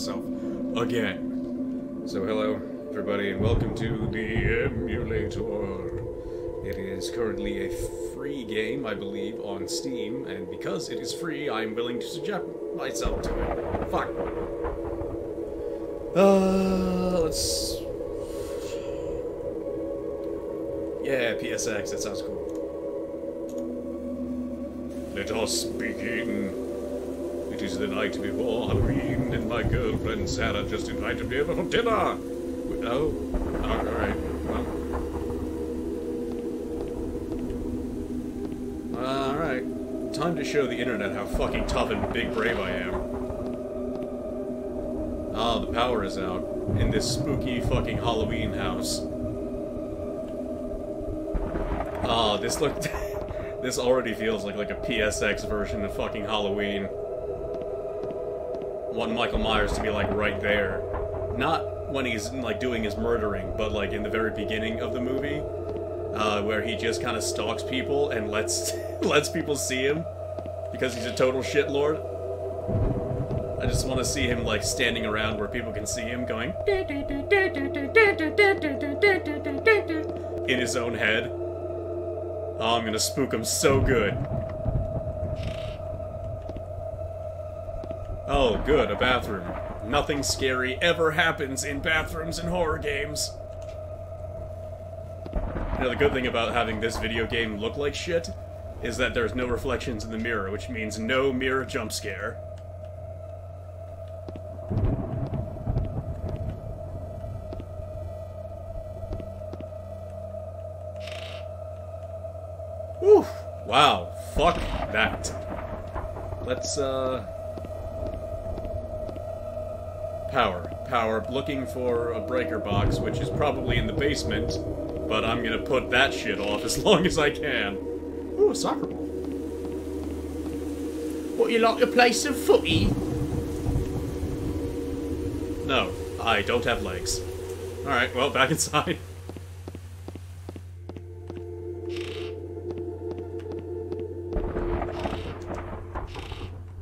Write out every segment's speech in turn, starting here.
myself again. So hello, everybody, and welcome to the emulator. It is currently a free game, I believe, on Steam, and because it is free, I'm willing to subject myself to it. Fuck. Uh, let's... Yeah, PSX, that sounds cool. Let us begin. The night before Halloween, and my girlfriend Sarah just invited me over for dinner. Oh, alright. Well. Alright. Time to show the internet how fucking tough and big brave I am. Ah, the power is out. In this spooky fucking Halloween house. Ah, this looked... This already feels like like a PSX version of fucking Halloween. Want Michael Myers to be like right there. Not when he's like doing his murdering, but like in the very beginning of the movie, uh, where he just kind of stalks people and lets lets people see him because he's a total shitlord. I just want to see him like standing around where people can see him going in his own head. Oh, I'm gonna spook him so good. Oh, good, a bathroom. Nothing scary ever happens in bathrooms in horror games. You know, the good thing about having this video game look like shit is that there's no reflections in the mirror, which means no mirror jump scare. Wow. Fuck that. Let's, uh... Power. Power. Looking for a breaker box, which is probably in the basement, but I'm gonna put that shit off as long as I can. Ooh, a soccer ball. What, you like to play some footy? No, I don't have legs. Alright, well, back inside.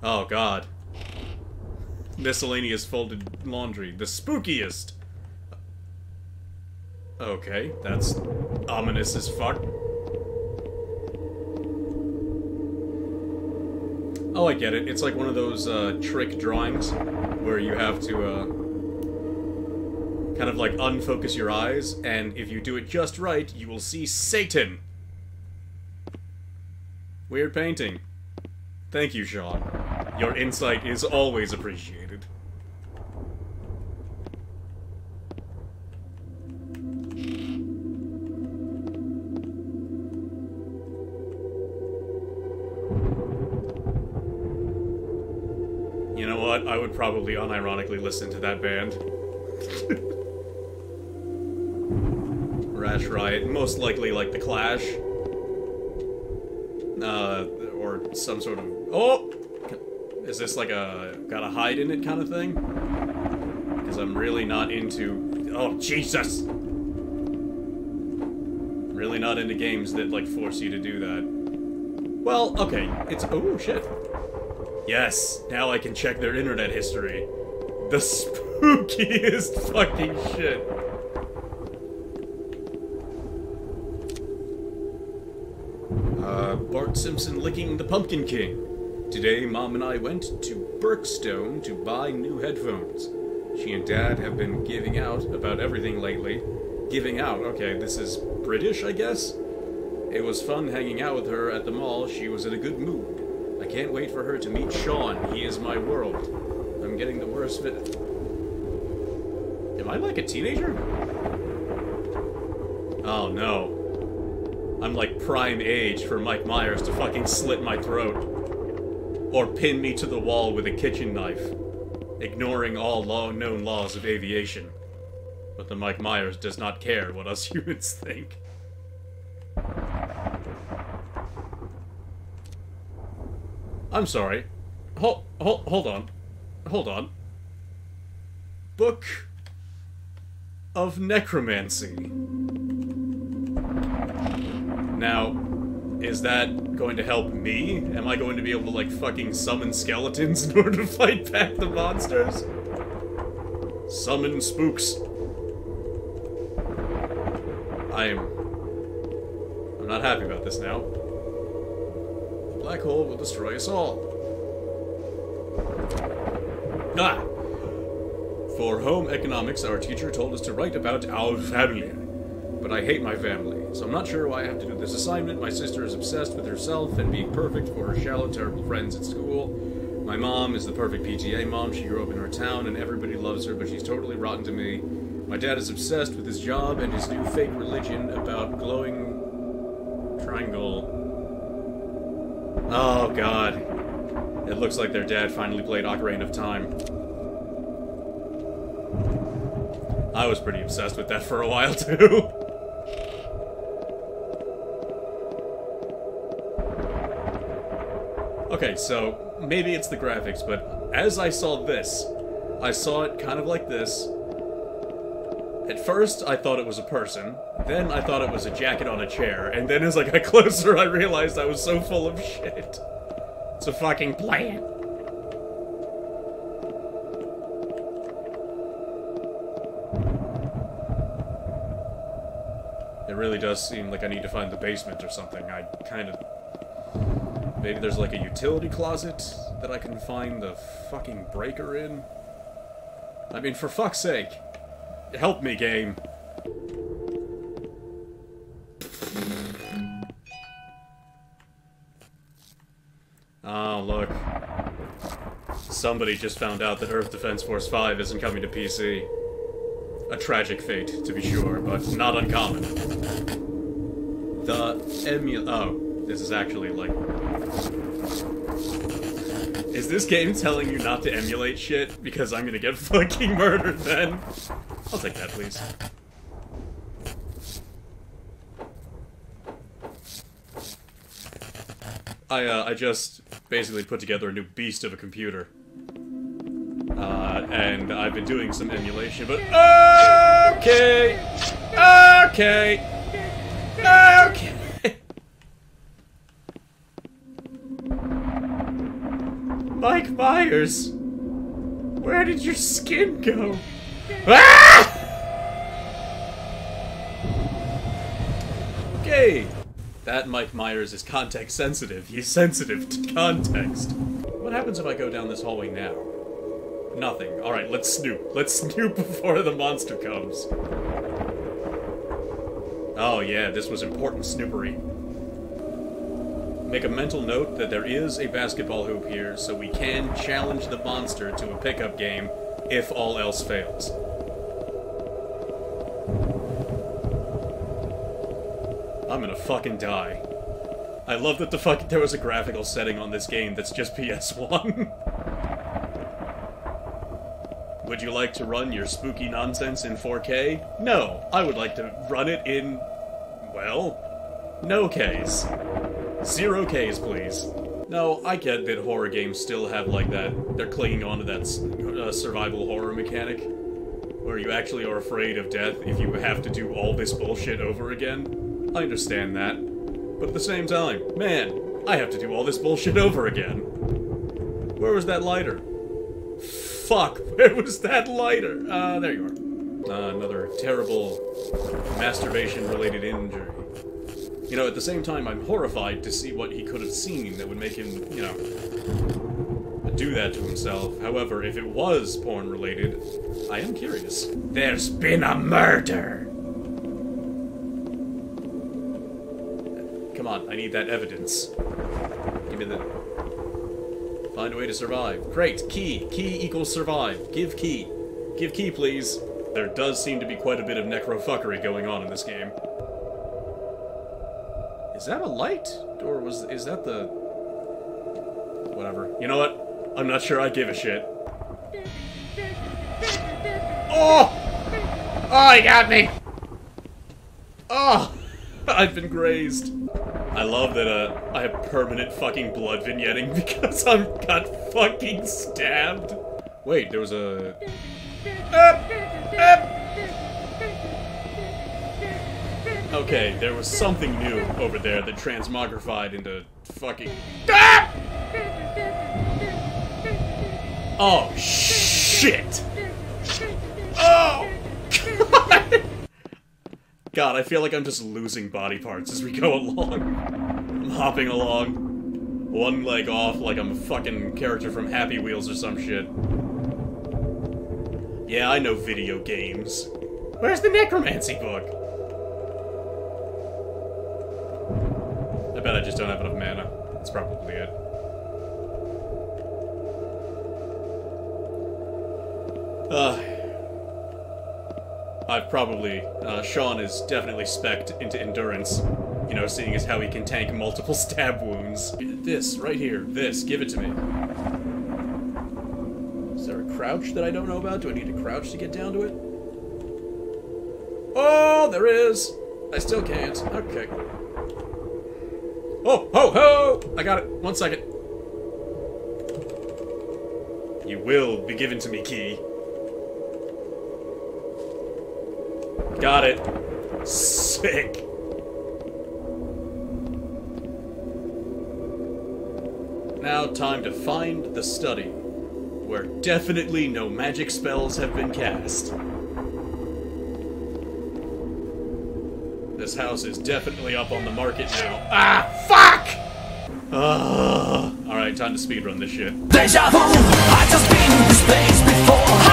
Oh god. Miscellaneous folded laundry. The spookiest! Okay, that's ominous as fuck. Oh, I get it. It's like one of those uh, trick drawings where you have to uh, kind of like unfocus your eyes, and if you do it just right, you will see Satan. Weird painting. Thank you, Sean. Your insight is always appreciated. You know what? I would probably unironically listen to that band. Rash Riot, most likely like The Clash. Uh, or some sort of... Oh! Is this like a got a hide in it kind of thing? Because I'm really not into. Oh Jesus! Really not into games that like force you to do that. Well, okay, it's oh shit. Yes, now I can check their internet history. The spookiest fucking shit. Uh, Bart Simpson licking the Pumpkin King. Today, Mom and I went to Berkstone to buy new headphones. She and Dad have been giving out about everything lately. Giving out, okay, this is British, I guess? It was fun hanging out with her at the mall. She was in a good mood. I can't wait for her to meet Sean. He is my world. I'm getting the worst of it. Am I like a teenager? Oh no. I'm like prime age for Mike Myers to fucking slit my throat. Or pin me to the wall with a kitchen knife, ignoring all long known laws of aviation. But the Mike Myers does not care what us humans think. I'm sorry. Hold, hold, hold on. Hold on. Book of Necromancy. Now, Is that going to help me? Am I going to be able to, like, fucking summon skeletons in order to fight back the monsters? Summon spooks. I am... I'm not happy about this now. The black hole will destroy us all. Ah! For home economics, our teacher told us to write about our family. But I hate my family, so I'm not sure why I have to do this assignment. My sister is obsessed with herself and being perfect for her shallow, terrible friends at school. My mom is the perfect PTA mom. She grew up in our town and everybody loves her, but she's totally rotten to me. My dad is obsessed with his job and his new fake religion about glowing triangle. Oh god. It looks like their dad finally played Ocarina of Time. I was pretty obsessed with that for a while too. So maybe it's the graphics, but as I saw this, I saw it kind of like this. At first, I thought it was a person. Then I thought it was a jacket on a chair. And then as I got closer, I realized I was so full of shit. It's a fucking plant. It really does seem like I need to find the basement or something. I kind of... Maybe there's like a utility closet that I can find the fucking breaker in? I mean, for fuck's sake. Help me, game. Oh, look. Somebody just found out that Earth Defense Force 5 isn't coming to PC. A tragic fate, to be sure, but not uncommon. The emu- oh, this is actually like... Is this game telling you not to emulate shit? Because I'm gonna get fucking murdered then. I'll take that, please. I, uh, I just basically put together a new beast of a computer. Uh, and I've been doing some emulation, but okay, okay. Where did your skin go? Ah! Okay, that Mike Myers is context sensitive. He's sensitive to context. What happens if I go down this hallway now? Nothing. Alright, let's snoop. Let's snoop before the monster comes. Oh yeah, this was important snoopery. Make a mental note that there is a basketball hoop here, so we can challenge the monster to a pickup game if all else fails. I'm gonna fucking die. I love that the fuck there was a graphical setting on this game that's just PS1. would you like to run your spooky nonsense in 4K? No, I would like to run it in well, no Ks. Zero Ks, please. No, I get that horror games still have like that. They're clinging onto that uh, survival horror mechanic, where you actually are afraid of death if you have to do all this bullshit over again. I understand that. But at the same time, man, I have to do all this bullshit over again. Where was that lighter? Fuck, where was that lighter? Uh, there you are. Uh, another terrible masturbation-related injury. You know, at the same time, I'm horrified to see what he could have seen that would make him, you know, do that to himself. However, if it was porn-related, I am curious. There's been a murder! Come on, I need that evidence. Give me the... Find a way to survive. Great, key. Key equals survive. Give key. Give key, please. There does seem to be quite a bit of necrofuckery going on in this game. Is that a light? Or was is that the whatever. You know what? I'm not sure I give a shit. Oh! Oh, he got me! Oh! I've been grazed. I love that uh, I have permanent fucking blood vignetting because I'm got fucking stabbed. Wait, there was a... Okay, there was something new over there that transmogrified into fucking. Ah! Oh, shit! Oh! God! God, I feel like I'm just losing body parts as we go along. I'm hopping along. One leg off like I'm a fucking character from Happy Wheels or some shit. Yeah, I know video games. Where's the necromancy book? Bet I just don't have enough mana. That's probably it. Uh, I've probably, uh, Sean is definitely specced into endurance. You know, seeing as how he can tank multiple stab wounds. This, right here, this, give it to me. Is there a crouch that I don't know about? Do I need to crouch to get down to it? Oh, there is! I still can't. Okay. Oh, ho, ho! I got it. One second. You will be given to me, Key. Got it. Sick. Now time to find the study, where definitely no magic spells have been cast. This house is definitely up on the market now. Ah, fuck! Ah, Alright, time to speedrun this shit. Deja vu, I just been in this place before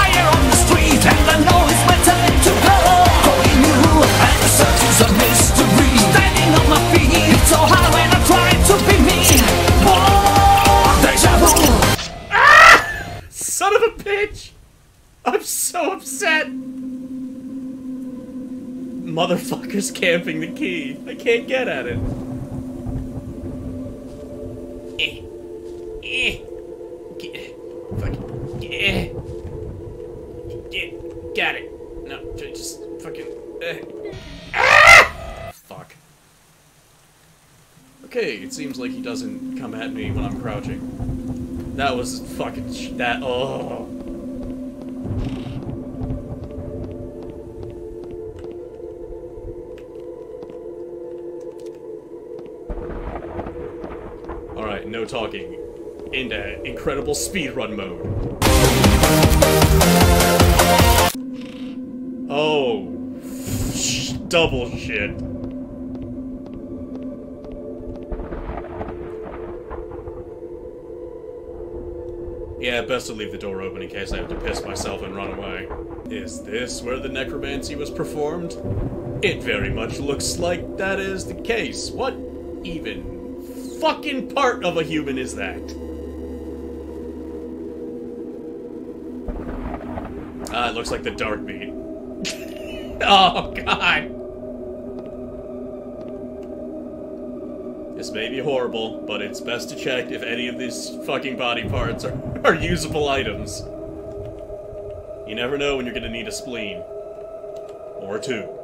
Motherfucker's camping the key. I can't get at it. Eh. Eh. Get, fucking. Eh. Get, got it. No, just fucking. Eh. Ah! Fuck. Okay, it seems like he doesn't come at me when I'm crouching. That was fucking that. Oh. Talking. Into incredible speedrun mode. Oh, double shit. Yeah, best to leave the door open in case I have to piss myself and run away. Is this where the necromancy was performed? It very much looks like that is the case. What even fucking part of a human is that? Ah, it looks like the dark meat. oh god! This may be horrible, but it's best to check if any of these fucking body parts are, are usable items. You never know when you're gonna need a spleen. Or two.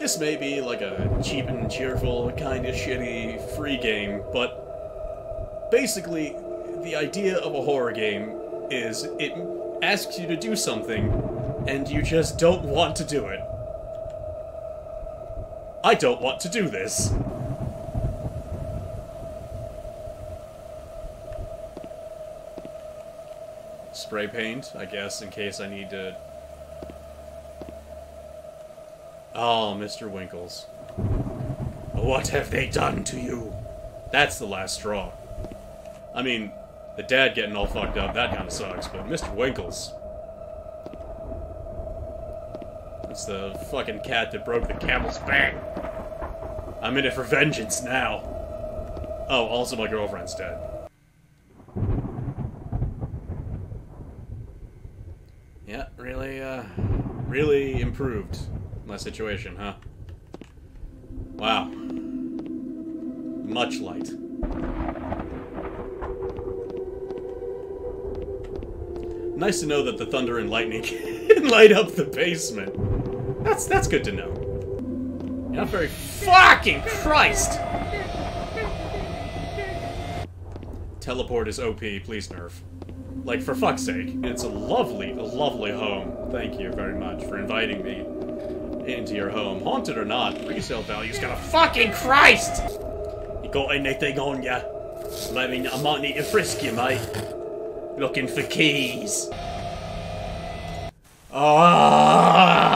This may be like a cheap and cheerful, kinda shitty free game, but basically, the idea of a horror game is it asks you to do something, and you just don't want to do it. I don't want to do this. Spray paint, I guess, in case I need to. Oh, Mr. Winkles. What have they done to you? That's the last straw. I mean, the dad getting all fucked up, that kinda sucks, but Mr. Winkles. It's the fucking cat that broke the camel's back. I'm in it for vengeance now. Oh, also my girlfriend's dead. Yeah, really, uh, really improved my situation, huh? Wow. Much light. Nice to know that the thunder and lightning can light up the basement. That's that's good to know. Not very fucking Christ. Teleport is OP, please nerf. Like for fuck's sake, it's a lovely, lovely home. Thank you very much for inviting me into your home, haunted or not. Resale value's got a Fucking Christ! You got anything on ya? Mean, I might need to frisk you, mate. Looking for keys. Ah!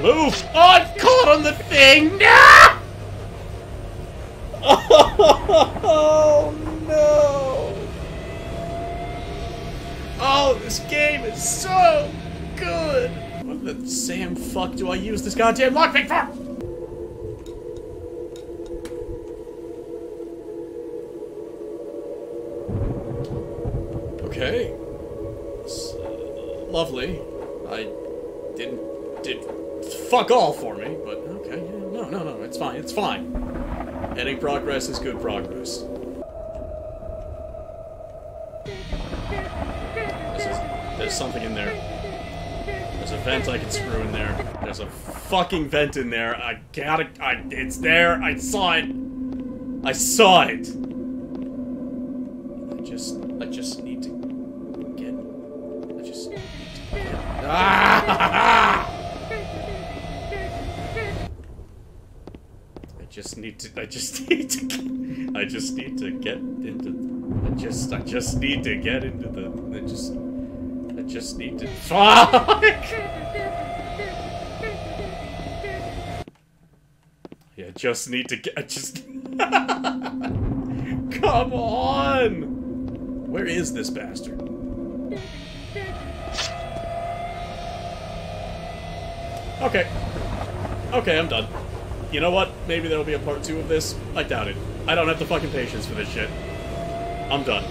Move! Oh, I'm caught on the thing! No! Is so good! What the Sam fuck do I use this goddamn lockpick for? Okay. Uh, lovely. I didn't did fuck all for me, but okay. No, no, no. It's fine. It's fine. Any progress is good progress. There's something in there. There's a vent I can screw in there. There's a fucking vent in there. I gotta. I, it's there. I saw it. I saw it. I just. I just need to get. I just need to get. Ah! I just need to. I just need to. I just need to get into. I just. I just need to get into the. I just. I just need to. Fuck! Yeah, just need to get. I just. Come on! Where is this bastard? Okay. Okay, I'm done. You know what? Maybe there'll be a part two of this. I doubt it. I don't have the fucking patience for this shit. I'm done.